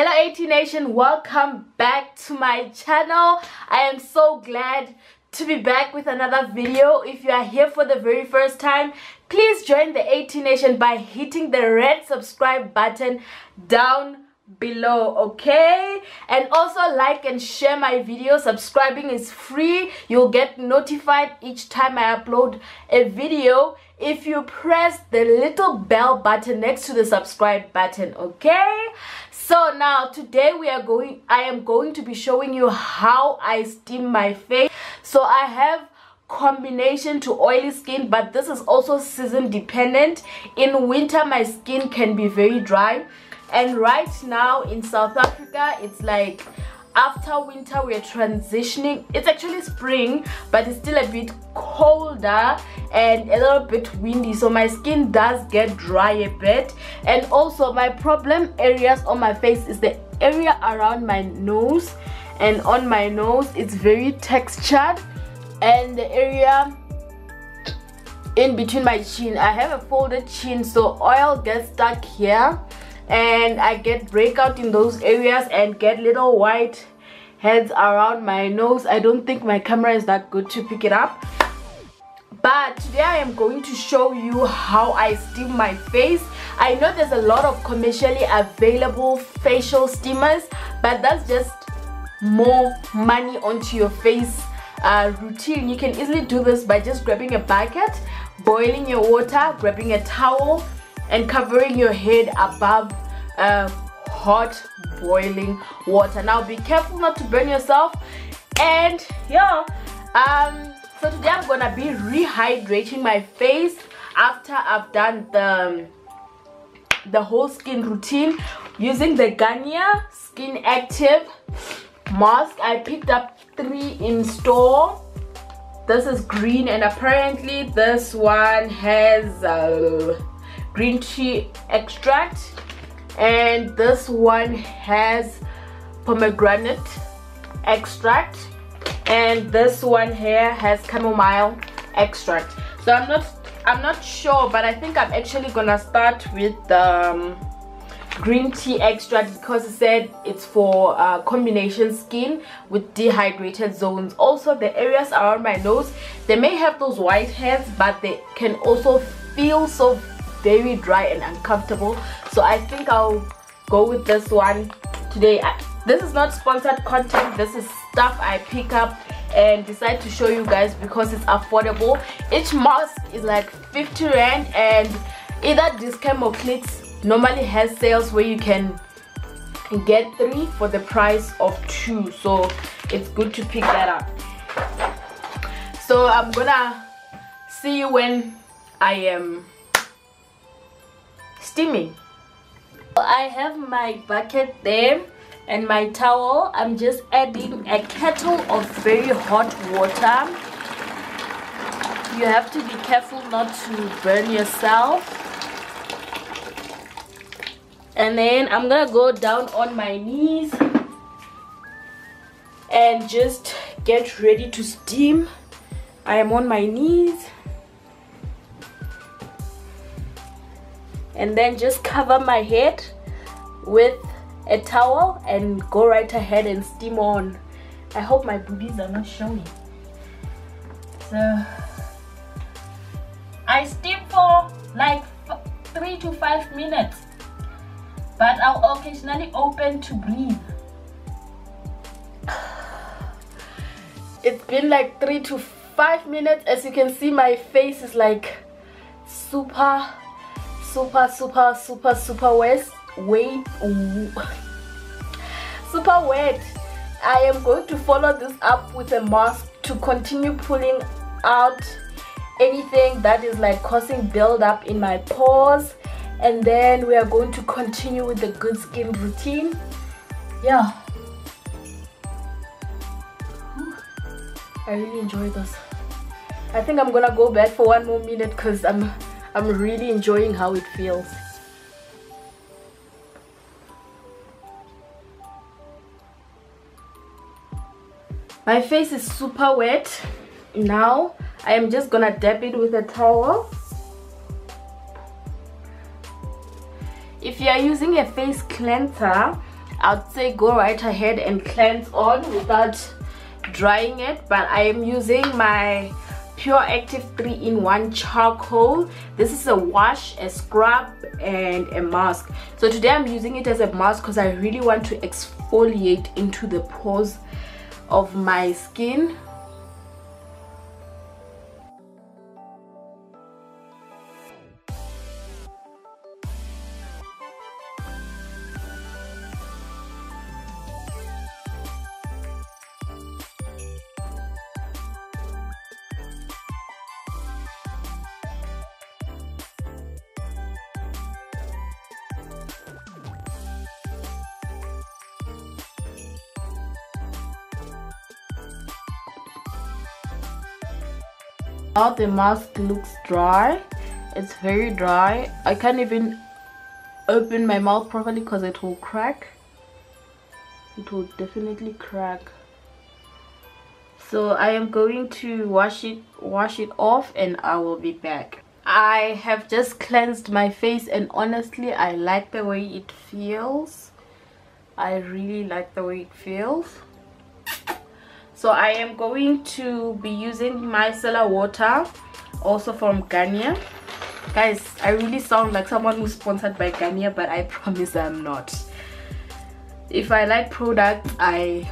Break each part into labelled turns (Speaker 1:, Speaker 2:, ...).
Speaker 1: hello at nation. Welcome back to my channel. I am so glad to be back with another video. If you are here for the very first time please join the at nation by hitting the red subscribe button down below okay? And also like and share my video. Subscribing is free. You'll get notified each time i upload a video if you press the little bell button next to the subscribe button okay so now today we are going i am going to be showing you how i steam my face. So i have combination to oily skin but this is also season dependent. In winter my skin can be very dry. And right now in south africa it's like after winter we're transitioning. It's actually spring but it's still a bit colder and a little bit windy. So my skin does get dry a bit. And also my problem areas on my face is the area around my nose. And on my nose it's very textured. And the area in between my chin i have a folded chin so oil gets stuck here and I get breakout in those areas and get little white heads around my nose. I don't think my camera is that good to pick it up. But today I am going to show you how I steam my face. I know there's a lot of commercially available facial steamers but that's just more money onto your face uh, routine. You can easily do this by just grabbing a bucket boiling your water grabbing a towel and covering your head above uh, hot boiling water now be careful not to burn yourself and yeah um so today i'm gonna be rehydrating my face after i've done the the whole skin routine using the Garnier Skin Active mask. I picked up three in store. This is green and apparently this one has uh, green tea extract. And this one has pomegranate extract. And this one here has chamomile extract. So i'm not i'm not sure but i think i'm actually gonna start with the um, green tea extract because it said it's for uh, combination skin with dehydrated zones. Also the areas around my nose they may have those white hairs but they can also feel so very dry and uncomfortable. So i think i'll go with this one today. I, this is not sponsored content. This is stuff i pick up and decide to show you guys because it's affordable. Each mask is like 50 rand and either Dis-Chem or clicks normally has sales where you can get three for the price of two. So it's good to pick that up. So i'm gonna see you when i am steaming. I have my bucket there and my towel. I'm just adding a kettle of very hot water. You have to be careful not to burn yourself. And then I'm gonna go down on my knees and just get ready to steam. I am on my knees and then just cover my head with a towel and go right ahead and steam on. I hope my boobies are not showing. So I steam for like three to five minutes. But I'll occasionally open to breathe. It's been like three to five minutes. As you can see my face is like super super super super super wet wait super wet. I am going to follow this up with a mask to continue pulling out anything that is like causing buildup in my pores. And then we are going to continue with the good skin routine. Yeah. I really enjoy this. I think i'm gonna go back for one more minute because i'm I'm really enjoying how it feels. My face is super wet. Now I am just gonna dab it with a towel. If you are using a face cleanser, I'd say go right ahead and cleanse on without drying it but I am using my Pure Active 3-in-1 charcoal. This is a wash a scrub and a mask. So today I'm using it as a mask because I really want to exfoliate into the pores of my skin now the mask looks dry. It's very dry. I can't even open my mouth properly because it will crack. It will definitely crack. So i am going to wash it wash it off and i will be back. I have just cleansed my face and honestly i like the way it feels. I really like the way it feels so i am going to be using micellar water also from garnier guys i really sound like someone who's sponsored by garnier but i promise i'm not. If i like products i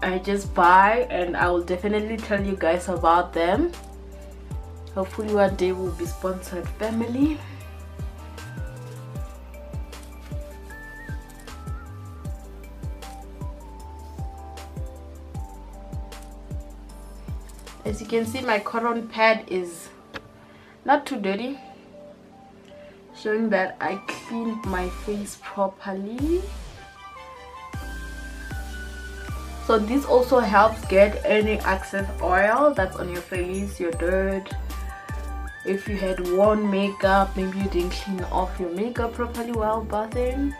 Speaker 1: i just buy and i will definitely tell you guys about them. Hopefully one day we'll be sponsored family as you can see my cotton pad is not too dirty showing that I cleaned my face properly. So this also helps get any excess oil that's on your face your dirt. If you had worn makeup maybe you didn't clean off your makeup properly while bathing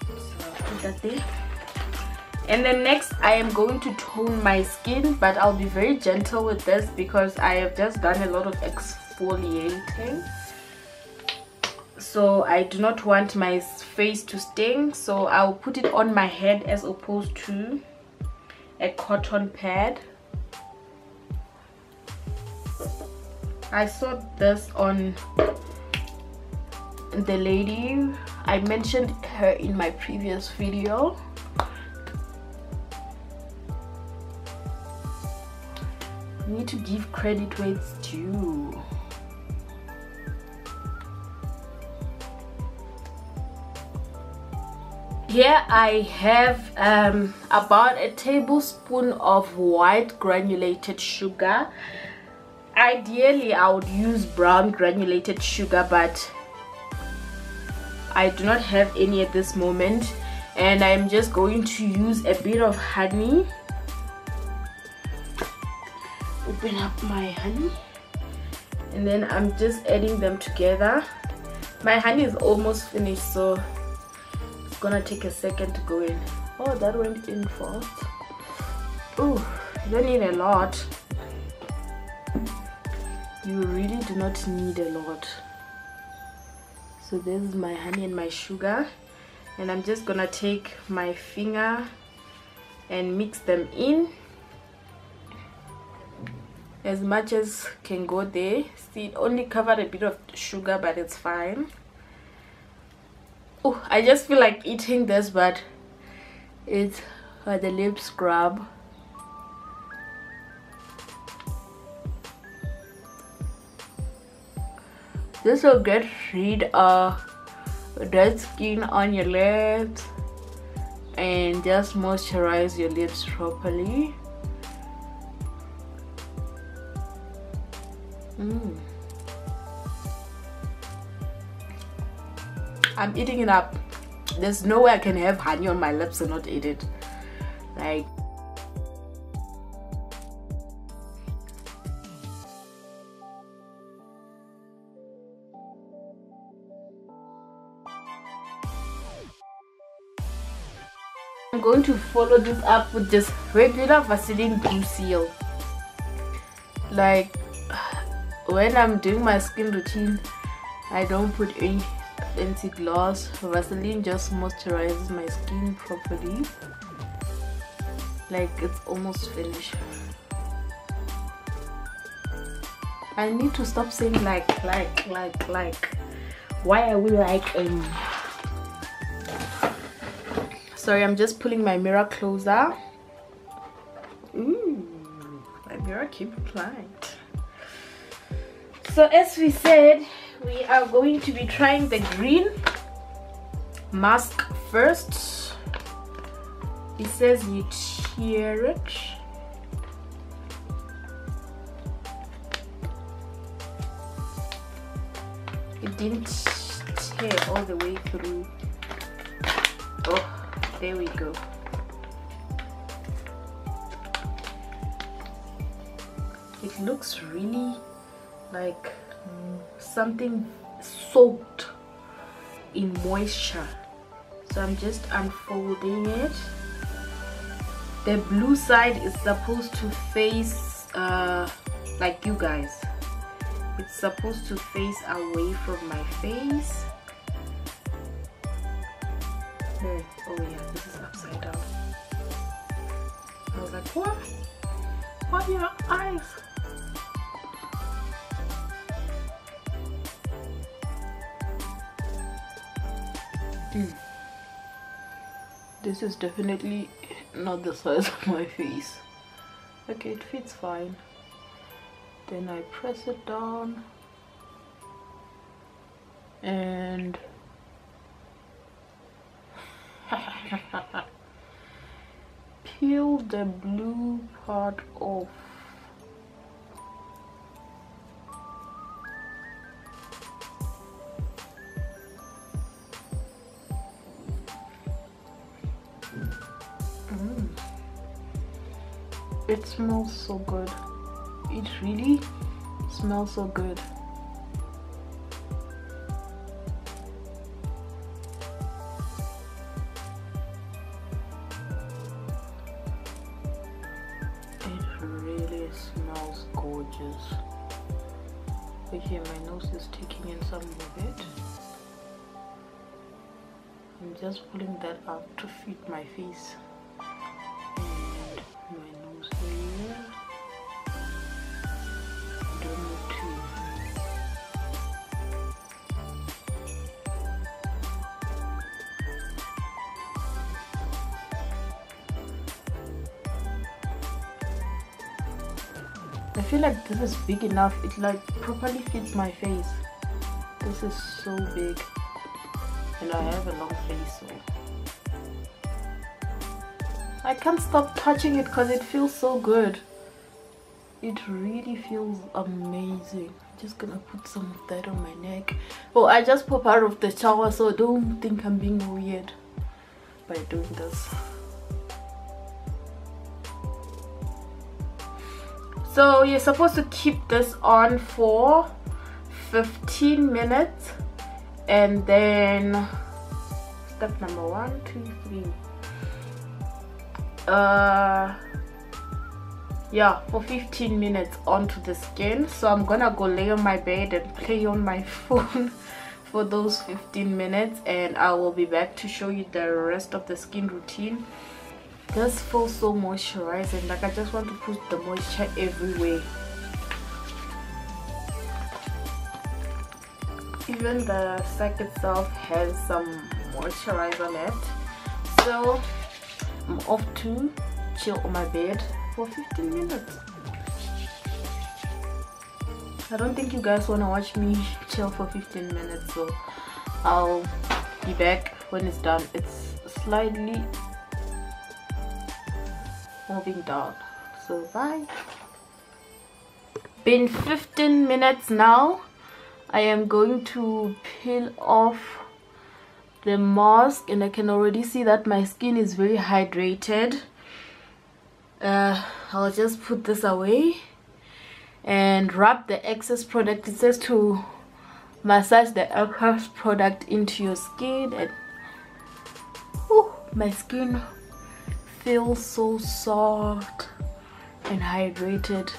Speaker 1: so put that there and then next i am going to tone my skin but i'll be very gentle with this because i have just done a lot of exfoliating. So i do not want my face to sting. So i'll put it on my head as opposed to a cotton pad. I saw this on the lady. I mentioned her in my previous video need to give credit where it's due. Here I have um, about a tablespoon of white granulated sugar. Ideally, I would use brown granulated sugar, but I do not have any at this moment. And I'm just going to use a bit of honey open up my honey. And then I'm just adding them together. My honey is almost finished so it's gonna take a second to go in. Oh that went in fast. Oh you don't need a lot. You really do not need a lot. So this is my honey and my sugar. And I'm just gonna take my finger and mix them in as much as can go there see it only covered a bit of sugar but it's fine. Oh i just feel like eating this but it's for the lip scrub. This will get rid of dead skin on your lips and just moisturize your lips properly Mm. I'm eating it up. There's no way I can have honey on my lips and not eat it. Like I'm going to follow this up with just regular Vaseline Blue Seal. Like when I'm doing my skin routine I don't put any fancy gloss. Vaseline just moisturizes my skin properly. Like it's almost finished. I need to stop saying like like like like. Why are we like um sorry I'm just pulling my mirror closer. Ooh, my mirror keep pliant so as we said we are going to be trying the green mask first. It says you tear it it didn't tear all the way through. Oh there we go. It looks really like something soaked in moisture. So I'm just unfolding it. The blue side is supposed to face uh, like you guys. It's supposed to face away from my face Mm. This is definitely not the size of my face. Okay, it fits fine. Then I press it down and peel the blue part off. It smells so good. It really smells so good. It really smells gorgeous. Okay my nose is taking in some of it. I'm just pulling that out to fit my face feel like this is big enough. It like properly fits my face. This is so big. And I have a long face so. I can't stop touching it because it feels so good. It really feels amazing. I'm just gonna put some of that on my neck. Oh, I just pop out of the shower so don't think I'm being weird by doing this. So you're supposed to keep this on for 15 minutes and then step number one two three. Uh yeah for 15 minutes onto the skin. So i'm gonna go lay on my bed and play on my phone for those 15 minutes and i will be back to show you the rest of the skin routine this feels so moisturizing like i just want to put the moisture everywhere. Even the sack itself has some moisturizer left so i'm off to chill on my bed for 15 minutes. I don't think you guys want to watch me chill for 15 minutes so i'll be back when it's done. It's slightly moving down. So bye. Been 15 minutes now. I am going to peel off the mask and I can already see that my skin is very hydrated. Uh, I'll just put this away and rub the excess product. It says to massage the excess product into your skin and oh my skin feels so soft and hydrated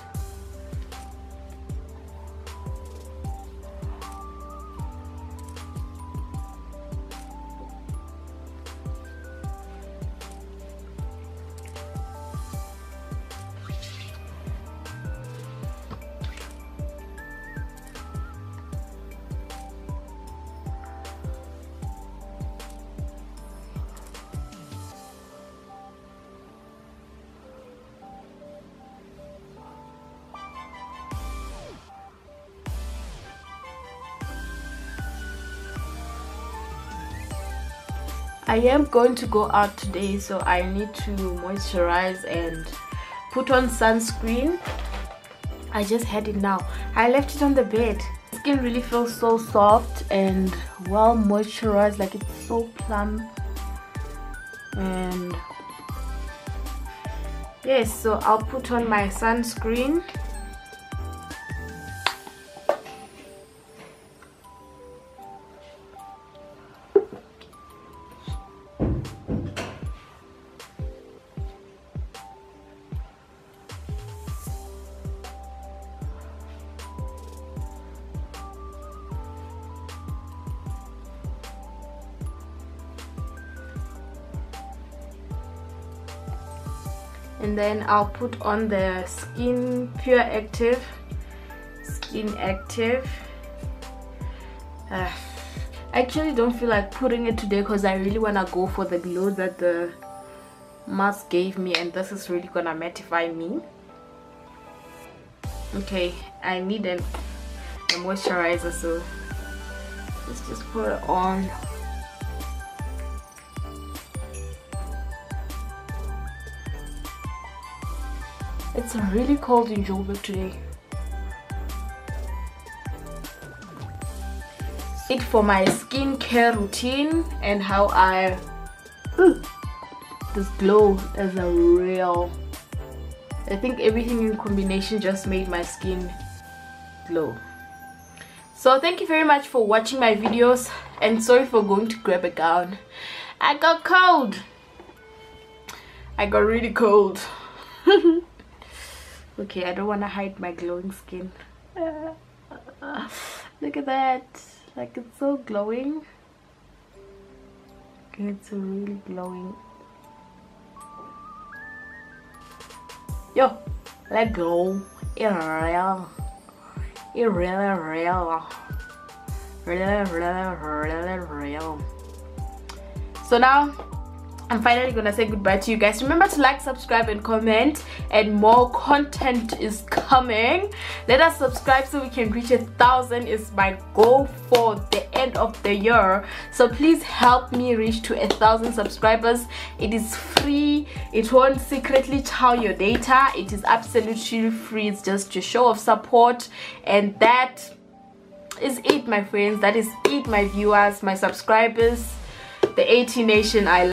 Speaker 1: I am going to go out today so I need to moisturize and put on sunscreen. I just had it now. I left it on the bed. Skin really feels so soft and well moisturized like it's so plump. And yes so I'll put on my sunscreen and then I'll put on the skin pure active skin active. Uh, I actually don't feel like putting it today because I really want to go for the glow that the mask gave me and this is really gonna mattify me. Okay I need an, a moisturizer so let's just put it on It's really cold in Joburg today. It for my skincare routine and how I ooh, this glow is a real I think everything in combination just made my skin glow. So thank you very much for watching my videos and sorry for going to grab a gown. I got cold. I got really cold okay i don't want to hide my glowing skin. Look at that. Like it's so glowing. It's really glowing. Yo let go it real. It really real. Really really really real. So now I'm finally gonna say goodbye to you guys. Remember to like, subscribe, and comment. And more content is coming. Let us subscribe so we can reach a thousand is my goal for the end of the year. So please help me reach to a thousand subscribers. It is free. It won't secretly chow your data. It is absolutely free. It's just a show of support. And that is it, my friends. That is it, my viewers, my subscribers. The AT Nation I